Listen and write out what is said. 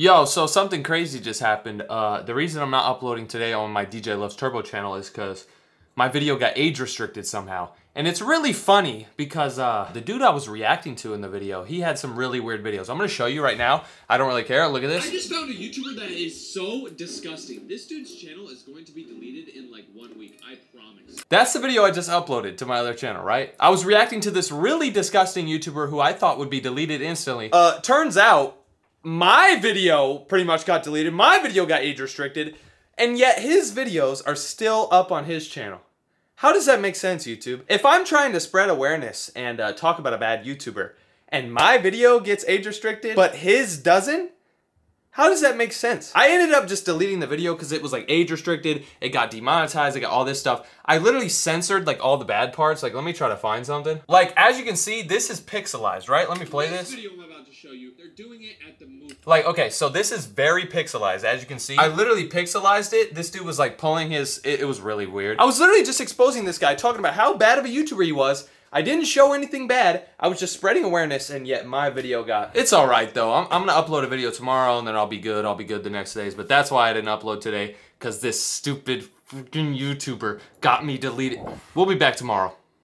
Yo, so something crazy just happened. Uh, the reason I'm not uploading today on my DJ Loves Turbo channel is because my video got age restricted somehow. And it's really funny because uh, the dude I was reacting to in the video, he had some really weird videos. I'm gonna show you right now. I don't really care. Look at this. I just found a YouTuber that is so disgusting. This dude's channel is going to be deleted in like one week. I promise. That's the video I just uploaded to my other channel, right? I was reacting to this really disgusting YouTuber who I thought would be deleted instantly. Uh, turns out my video pretty much got deleted. My video got age restricted. And yet his videos are still up on his channel. How does that make sense, YouTube? If I'm trying to spread awareness and uh, talk about a bad YouTuber, and my video gets age restricted, but his doesn't, how does that make sense? I ended up just deleting the video because it was like age restricted, it got demonetized, it got all this stuff. I literally censored like all the bad parts. Like, let me try to find something. Like, as you can see, this is pixelized, right? Let me play this. This video I'm about to show you, they're doing it at the movie. Like, okay, so this is very pixelized, as you can see. I literally pixelized it. This dude was like pulling his, it, it was really weird. I was literally just exposing this guy, talking about how bad of a YouTuber he was, I didn't show anything bad. I was just spreading awareness, and yet my video got. It's all right though. I'm, I'm gonna upload a video tomorrow, and then I'll be good. I'll be good the next days. But that's why I didn't upload today, because this stupid freaking YouTuber got me deleted. We'll be back tomorrow.